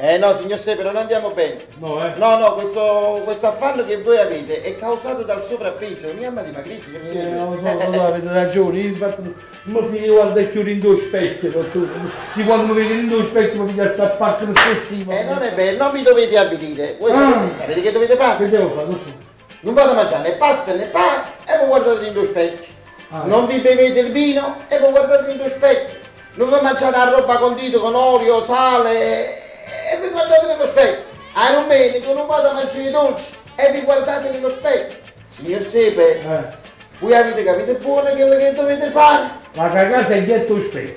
Eh no, signor Sepe, non andiamo bene. No, eh? No, no, questo, questo affanno che voi avete è causato dal sovrappeso, non è dimagrisce, signor Eh, Sepe. lo so, avete ragione. Io infatti mi figlio guarda chiudi in due specchi, dottore. Di quando mi vedo in due specchi mi figlio a sappato lo stessimo. Eh, non è vero, non vi dovete avvilire. Voi Ah. sapete, che dovete Che fare? devo fare, dottore? Non vado a mangiare né pasta né pane e poi guardate in due specchi. Ah. Non vi bevete il vino e poi guardate in due specchi. Non vi mangiate la roba condita con olio, sale specchio. A Domenico non vado a mangiare i dolci e vi guardate nello specchio. Signor Sepe, Eh. voi avete capito buono quello che dovete fare? La cagata è dietro lo specchio.